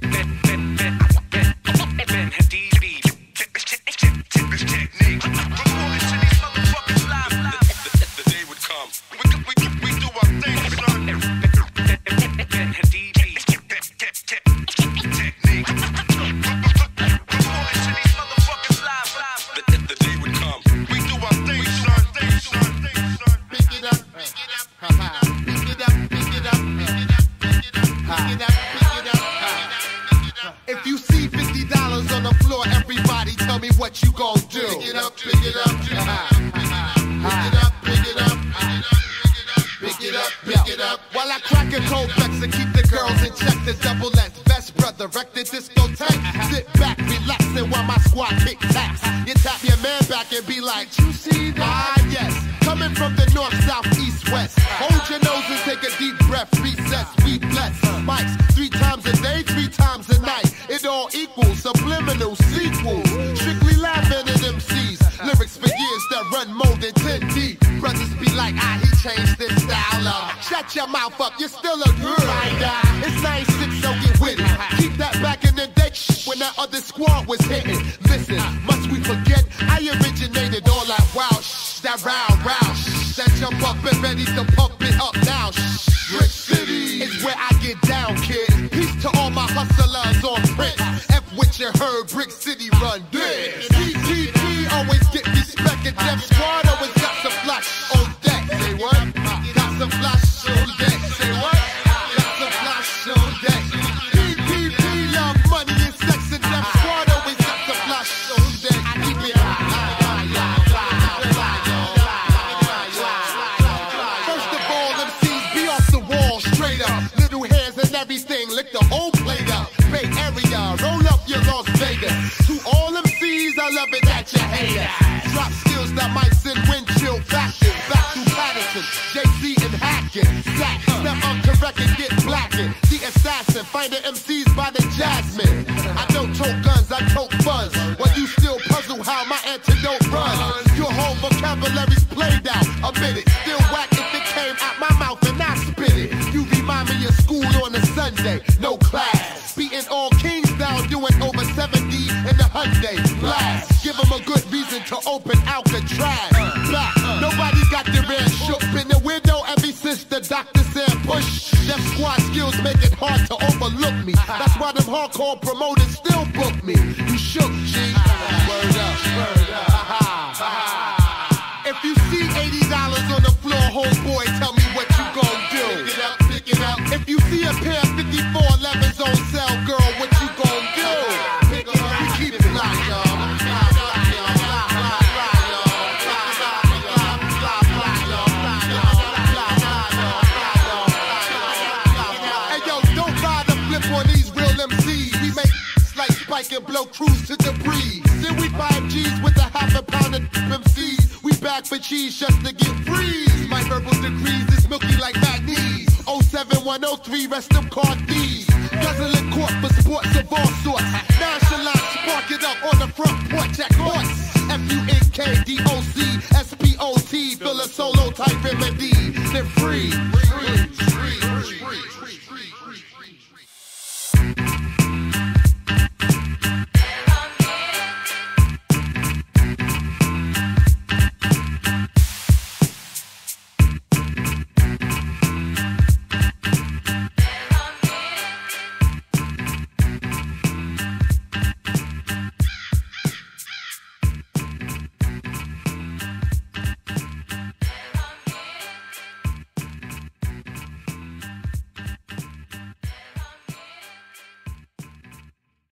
Bet, bet, bet. Fifty dollars on the floor, everybody tell me what you gon' do. Pick it up, pick it up, pick it up, pick it up, pick it up, pick it up. While I crack a cold Becks and keep the girls in check, the double S best brother wreck the discotheque. Sit back, relax, and while my squad kick taps, you tap your man back and be like, you see that? Ah yes, coming from the north, south, east, west. Hold your nose and take a deep breath. Recess, we bless. Mics three times a day, three times no sequels. Strictly live at MCs. Lyrics for years that run more than 10 deep. Brothers be like, ah, he changed this style up. Shut your mouth up, you're still a good rider. It's 96, so get with it. Keep that back in the day when that other squad was hitting. Listen, must we forget? I originated all that wild that round round shh, that jump up and ready to pump it up now. Brick City is where I get down, kid. Peace to all my hustlers on print what you heard Brick City run. Yeah, CTG always get me assassin. the MCs by the jasmine. I don't tote guns, I tote buzz. But you still puzzle how my antidote runs. Your whole vocabulary's played out. Admit it, still whack if it came out my mouth and I spit it. You remind me of school on a Sunday, no class. Beating all kings down, doing over 70 in the Hyundai. Blast, give them a good reason to open Alcatraz. Black, nobody got their ass shook promoted back and blow crews to debris. Then we five G's with a half a pound of MCs. We back for cheese just to get free. My verbal degrees is milky like magnees. 07103, rest them car Guzzle in court for sports of all sorts. Nonchalant, spark it up on the front porch at courts. F-U-N-K-D-O-C, S-P-O-T, fill a solo type remedy. Then free. free.